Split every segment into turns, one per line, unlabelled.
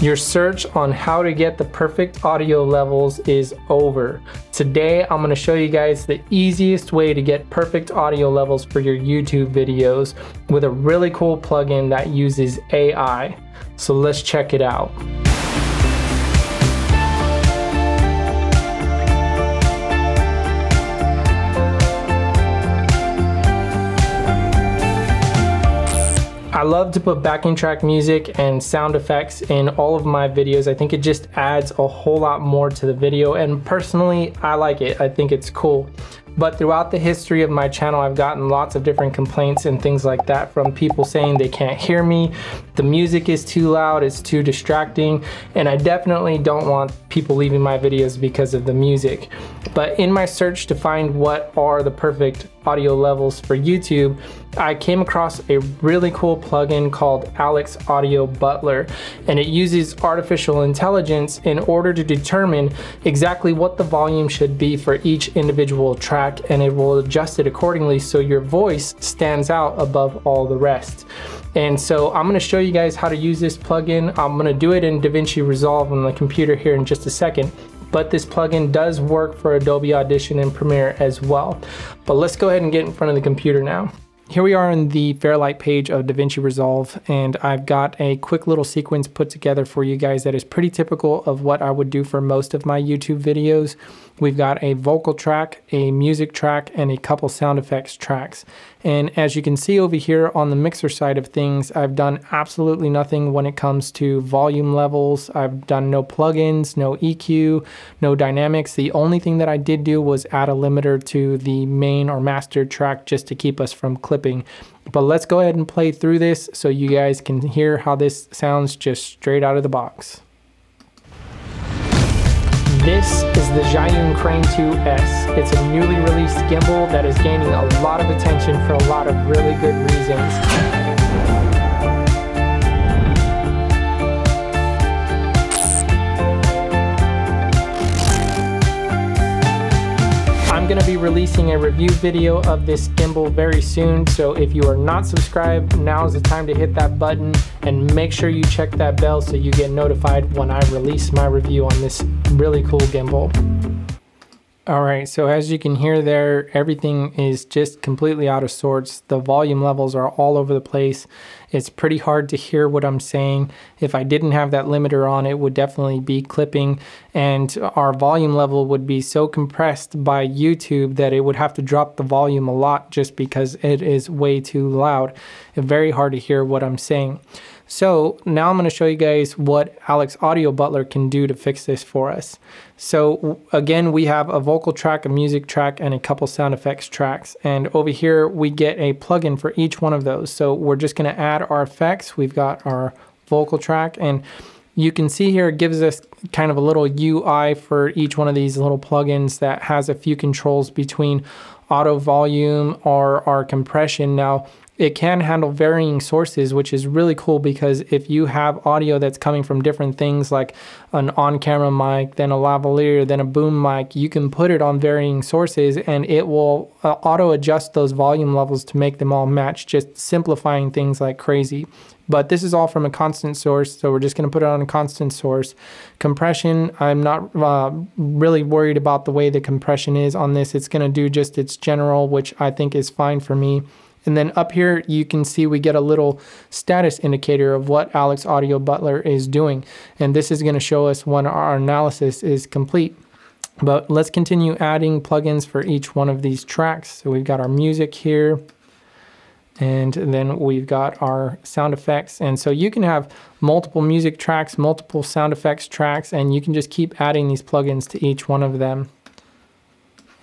Your search on how to get the perfect audio levels is over. Today, I'm gonna show you guys the easiest way to get perfect audio levels for your YouTube videos with a really cool plugin that uses AI. So let's check it out. I love to put backing track music and sound effects in all of my videos. I think it just adds a whole lot more to the video and personally, I like it. I think it's cool. But throughout the history of my channel, I've gotten lots of different complaints and things like that from people saying they can't hear me, the music is too loud, it's too distracting, and I definitely don't want people leaving my videos because of the music. But in my search to find what are the perfect audio levels for YouTube, I came across a really cool plugin called Alex Audio Butler, and it uses artificial intelligence in order to determine exactly what the volume should be for each individual track, and it will adjust it accordingly so your voice stands out above all the rest. And so I'm gonna show you guys how to use this plugin. I'm gonna do it in DaVinci Resolve on the computer here in just a second but this plugin does work for Adobe Audition and Premiere as well. But let's go ahead and get in front of the computer now. Here we are in the Fairlight page of DaVinci Resolve and I've got a quick little sequence put together for you guys that is pretty typical of what I would do for most of my YouTube videos. We've got a vocal track, a music track, and a couple sound effects tracks. And as you can see over here on the mixer side of things, I've done absolutely nothing when it comes to volume levels. I've done no plugins, no EQ, no dynamics. The only thing that I did do was add a limiter to the main or master track just to keep us from clipping. But let's go ahead and play through this so you guys can hear how this sounds just straight out of the box. This is the Zhiyun Crane 2S. It's a newly released gimbal that is gaining a lot of attention for a lot of really good reasons. Releasing a review video of this gimbal very soon. So if you are not subscribed, now is the time to hit that button and make sure you check that bell so you get notified when I release my review on this really cool gimbal. All right, so as you can hear there, everything is just completely out of sorts. The volume levels are all over the place. It's pretty hard to hear what I'm saying. If I didn't have that limiter on, it would definitely be clipping and our volume level would be so compressed by YouTube that it would have to drop the volume a lot just because it is way too loud. Very hard to hear what I'm saying. So now I'm going to show you guys what Alex Audio Butler can do to fix this for us. So again, we have a vocal track, a music track, and a couple sound effects tracks. And over here, we get a plugin for each one of those. So we're just going to add our effects. We've got our vocal track and you can see here it gives us kind of a little UI for each one of these little plugins that has a few controls between auto volume or our compression. Now, it can handle varying sources, which is really cool because if you have audio that's coming from different things like an on-camera mic, then a lavalier, then a boom mic, you can put it on varying sources and it will uh, auto adjust those volume levels to make them all match, just simplifying things like crazy. But this is all from a constant source, so we're just going to put it on a constant source. Compression, I'm not uh, really worried about the way the compression is on this. It's going to do just its general, which I think is fine for me. And then up here, you can see we get a little status indicator of what Alex Audio Butler is doing. And this is gonna show us when our analysis is complete. But let's continue adding plugins for each one of these tracks. So we've got our music here, and then we've got our sound effects. And so you can have multiple music tracks, multiple sound effects tracks, and you can just keep adding these plugins to each one of them.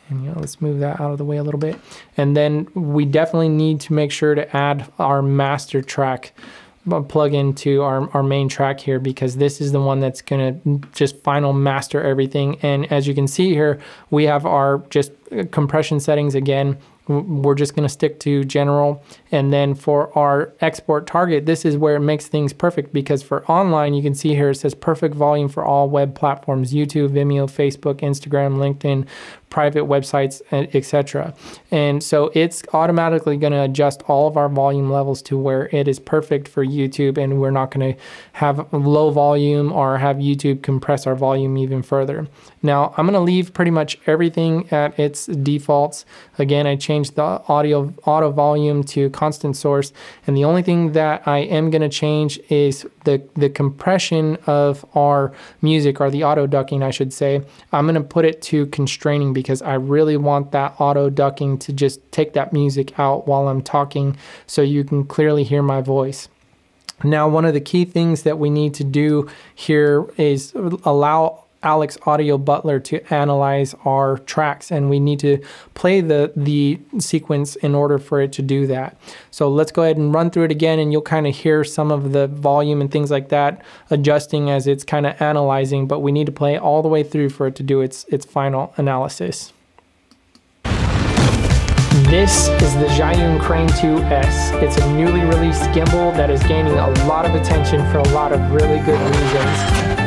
And you know, let's move that out of the way a little bit. And then we definitely need to make sure to add our master track uh, plug into our, our main track here because this is the one that's gonna just final master everything. And as you can see here, we have our just uh, compression settings again we're just to stick to general and then for our export target this is where it makes things perfect because for online you can see here it says perfect volume for all web platforms youtube vimeo facebook instagram linkedin private websites, etc. And so it's automatically going to adjust all of our volume levels to where it is perfect for YouTube, and we're not going to have low volume or have YouTube compress our volume even further. Now, I'm going to leave pretty much everything at its defaults. Again, I changed the audio auto volume to constant source, and the only thing that I am going to change is the, the compression of our music, or the auto ducking, I should say. I'm going to put it to constraining because I really want that auto ducking to just take that music out while I'm talking so you can clearly hear my voice. Now, one of the key things that we need to do here is allow Alex Audio Butler to analyze our tracks and we need to play the, the sequence in order for it to do that. So let's go ahead and run through it again and you'll kind of hear some of the volume and things like that adjusting as it's kind of analyzing, but we need to play all the way through for it to do its, its final analysis. This is the Zhiyun Crane 2S. It's a newly released gimbal that is gaining a lot of attention for a lot of really good reasons.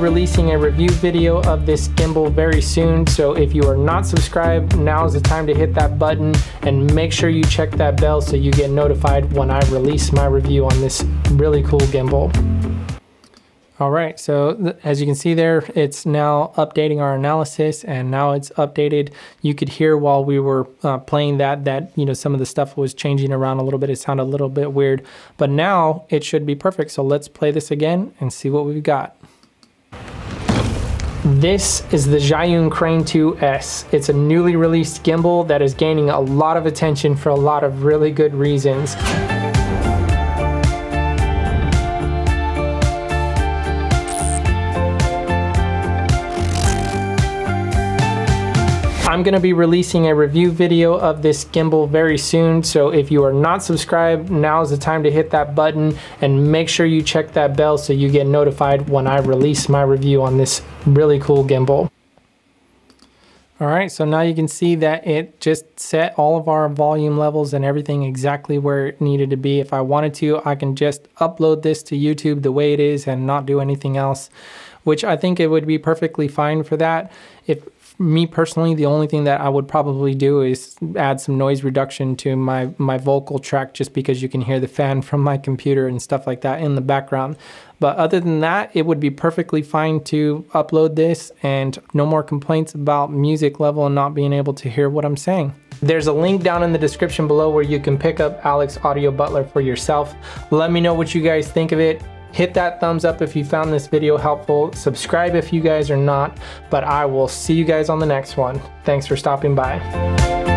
Releasing a review video of this gimbal very soon. So if you are not subscribed, now is the time to hit that button and make sure you check that bell so you get notified when I release my review on this really cool gimbal. All right, so as you can see there, it's now updating our analysis and now it's updated. You could hear while we were uh, playing that, that, you know, some of the stuff was changing around a little bit. It sounded a little bit weird, but now it should be perfect. So let's play this again and see what we've got. This is the Zhiyun Crane 2S. It's a newly released gimbal that is gaining a lot of attention for a lot of really good reasons. I'm going to be releasing a review video of this gimbal very soon. So if you are not subscribed, now is the time to hit that button and make sure you check that bell so you get notified when I release my review on this really cool gimbal. All right, so now you can see that it just set all of our volume levels and everything exactly where it needed to be. If I wanted to, I can just upload this to YouTube the way it is and not do anything else, which I think it would be perfectly fine for that. If me personally, the only thing that I would probably do is add some noise reduction to my, my vocal track just because you can hear the fan from my computer and stuff like that in the background. But other than that, it would be perfectly fine to upload this and no more complaints about music level and not being able to hear what I'm saying. There's a link down in the description below where you can pick up Alex Audio Butler for yourself. Let me know what you guys think of it. Hit that thumbs up if you found this video helpful. Subscribe if you guys are not, but I will see you guys on the next one. Thanks for stopping by.